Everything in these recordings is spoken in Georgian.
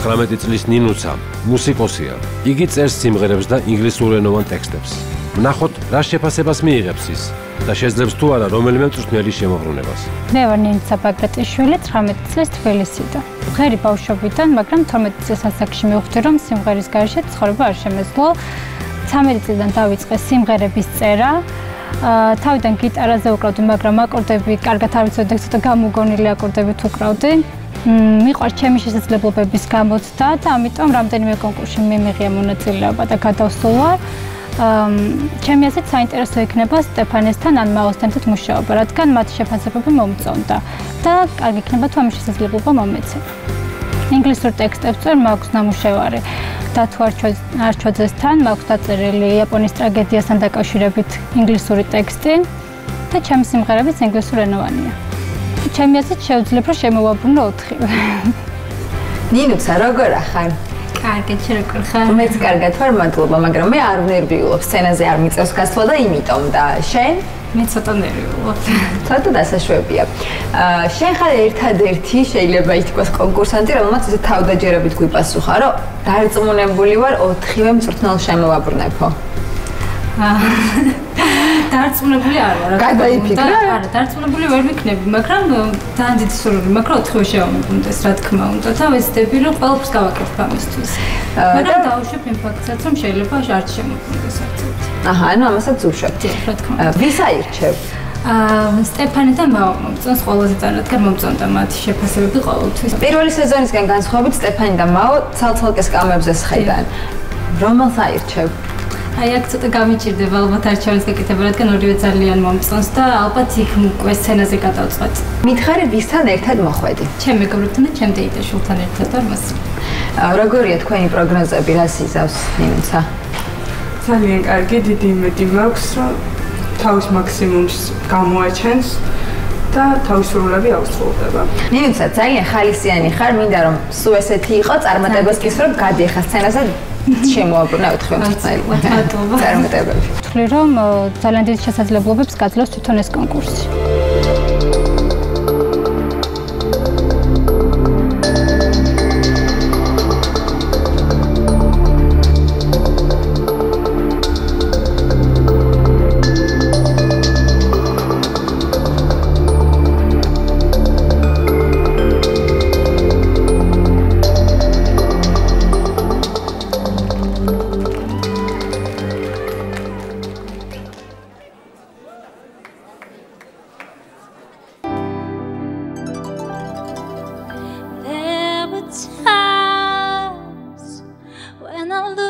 19 წლის ნინუცა მუსიკოსია. იგი წერს სიმღერებს და ინგლისურენოვან ტექსტებს. ნახოთ, რა შეფასებას მიიღებს ის და შეძლებს თუ არა რომელიმე მწვრთნელის შემოღრუნებას. მე ვარ ნინუცა ბაგრატიშვილი, 18 წლის თბილისიდან. ღერი ბავშვობიდან, მაგრამ 12 წლის ასაკში მივხვდი, რომ სიმღერის გარშე ცხოვრება არ შემეძლო. 13 წლიდან დავიწყე სიმღერების წერა. თავიდან გიტარაზე უკრავდი, მაგრამ აკორდები კარგად არ ვიცოდი, ცოტა გამოგონილი აკორდებით უკრავდი. მიყვარს ჩემი შესაძლებლობების გამოცდა და ამიტომ რამდენიმე კონკურსში მიმიღია მონაწილეობა და გადავსულა. ჩემი აზრით საინტერესო იქნება სტეფანესთან ან მაოსთან თოთ მუშაობა, რადგან მათ შეფასებები მომწონდა და კარგი იქნება თუ ამის შესაძლებლობა მომეცე. ინგლისურ ტექსტებს წერ მაქვს ნამუშევარი და თუ არ ჩვეძესთან მაქვს დაწერილი იაპონიის ტრაგედიასთან დაკავშირებით ინგლისური ტექსტი და ჩემი სიმღერებიც ინგლისურენოვანია. ჩემი აზრით შევძლებ რომ შემოვაბრუნო 4-ვე. ნინუცა როგორ ახარ? კარგი, შე როგორ ხარ? მეც კარგად ვარ, მადლობა, მაგრამ მე არ ვნერვიულობ, სცენაზე არ მიწევს გასვლა და იმიტომ და შენ? მე ცოტა ნერვიულობ. ცოტა დასაშვებია. აა შენ ხარ ერთადერთი შეიძლება ითქვას კონკურსანტი, რომელმაც ესე თავდაჯერებით გვიპასუხა, რომ დარწმუნებული ვარ 4-ვე მწვრთნელს შემოვაბრუნებო. დარწმუნებული არ ვარ. გადაიფიქრე? არა, დარწმუნებული ვერ ვიქნები, მაგრამ ძალიან დიდი სურვილი მაქვს, რომ ოთხივე შევამოწმდეს, რა თქმა უნდა. და ვეცდები, რომ ყველაფერს გავაკეთებ ამისთვის. მაგრამ დავუშვებ იმ ფაქტსაც, რომ შეიძლება არ შემოწმდეს არც ერთი. აჰა, ანუ ამასაც უშვებ. რა თქმა უნდა. ვის აირჩევ? აა სტეფანი და მაო მომწონს ყველაზე ძალიან, რადგან მომწონდა მათი შეფასებები ყოველთვის. პირველი სეზონისგან განსხვავებით სტეფანი და მაო ცალ-ცალკე სკამებზე შედან. რომელს აირჩევ? აი აქ ცოტა გამიჭirdება ალბათ არჩევის გაკეთება, რადგან ორივე ძალიან მომწონს და ალბათ იქ უკვე სცენაზე გადავწყვეტ. მითხარი ვისთან ერთად მოხვედი? ჩემ მეგობრებთან და ჩემ დეიტაშულთან ერთად და მას. როგორია თქვენი პროგნოზები, რა სიზავს ნინუცა? ძალიან კარგი, დიდი იმედი მაქვს, რომ თავის მაქსიმუმს გამოაჩენს და თავისუფლები აუსრულდება. ნინუცა ძალიან ხალისიანი ხარ, მინდა რომ სულ ესეთი იყო წარმატებას რომ გადიეხა სცენაზე შემოაბრუნა ოთხი მომწმელი. მადლობა. წარმატებები. ვთვლი რომ ძალიან დიდი შესაძლებლობებს გაძლევს თვითონ ეს კონკურსი. not.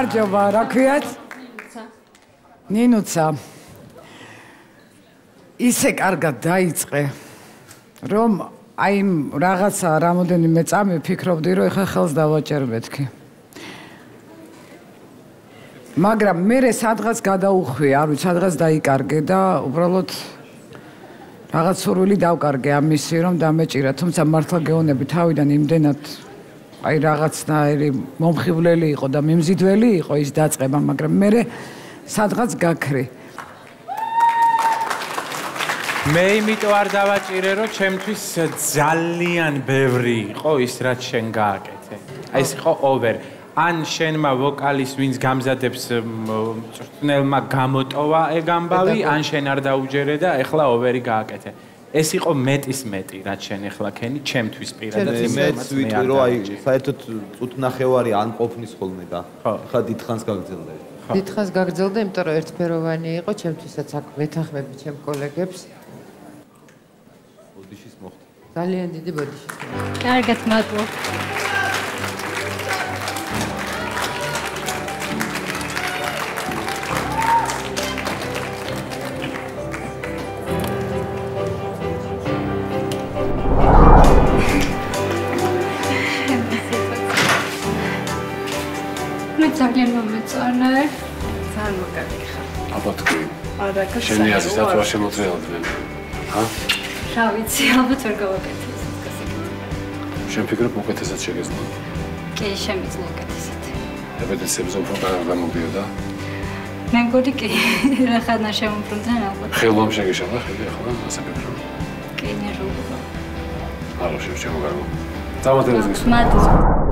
გამარჯობა, რა ქვიათ? ნინუცა. ისე კარგად დაიწყე რომ აი რაღაცა რამოდენიმე წამი ფიქრობდი რომ ეხა ხელს დავაჭერ მეთქი მაგრამ მე სადღაც გადაუხვი არ ვიცი სადღაც დაიკარგე და უბრალოდ რაღაც სურვილი დავკარგე ამისი რომ დამეჭირა. თუმცა მართლა გეონები თავიდან იმდენად აი რაღაცნაირი მომხიბვლელი იყო და მიმზიდველი იყო ის დაწყება მაგრამ მე სადღაც გაქრე მე იმიტომ არ დავაჭირე რომ ჩემთვის ძალიან ბევრი იყო ის რაც შენ გააკეთე. აი ეს იყო ოვერ ან შენმა ვოკალის ვინც გამზადებს წვრთნელმა გამოტოვა ეგ ამბავი ან შენ არ დაუჯერე და ეხლა ოვერი გააკეთე ეს იყო მეტის მეტი რაც შენ ეხლა ქენი ჩემთვის პირადად მეც ვიტყვი რომ აი საერთოდ წუთნახევარი ან ყოფნის ხოლმე და ხა დიდხანს გაგრძელდა დიდხანს გაგრძელდა იმიტომ რომ ერთფეროვანი იყო ჩემთვისაც აქ ვეთანხმები ჩემ კოლეგებს. ბოდიშის მოხდა. ძალიან დიდი ბოდიში. კარგად მადლობა ძალიან მომეწონა. ძალიან მაგარი ხარ. ალბათ კი. არა, კაცი. შენი აზრით რა შემოწმეოდნენ? ჰა? რა ვიცი, ალბათ ვერ გავაკეთე. შენ ფიქრობ უკეთესად შეგეძლო? კი, შემიძლია უკეთესად. რეპეტიციებზე უფრო კარგად გამოდიოდა? მე მგონი კი, რა ხანა შემოფრუნდნენ ალბათ. ხელომ შეგეშალა ხელი ახლა ასე ფიქრობ. კი, ნერვულობა. არა, შენ შემოგარგო. დამატებებს გისურვებ. მადლობა.